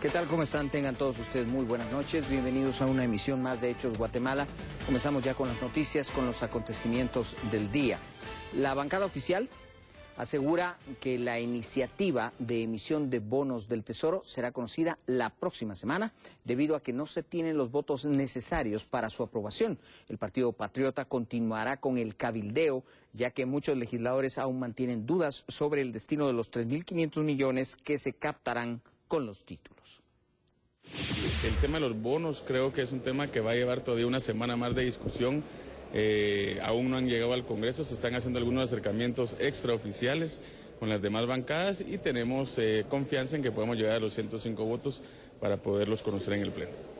¿Qué tal? ¿Cómo están? Tengan todos ustedes muy buenas noches. Bienvenidos a una emisión más de Hechos Guatemala. Comenzamos ya con las noticias, con los acontecimientos del día. La bancada oficial asegura que la iniciativa de emisión de bonos del Tesoro será conocida la próxima semana debido a que no se tienen los votos necesarios para su aprobación. El Partido Patriota continuará con el cabildeo ya que muchos legisladores aún mantienen dudas sobre el destino de los 3.500 millones que se captarán con los títulos. El tema de los bonos creo que es un tema que va a llevar todavía una semana más de discusión. Eh, aún no han llegado al Congreso, se están haciendo algunos acercamientos extraoficiales con las demás bancadas y tenemos eh, confianza en que podemos llegar a los 105 votos para poderlos conocer en el Pleno.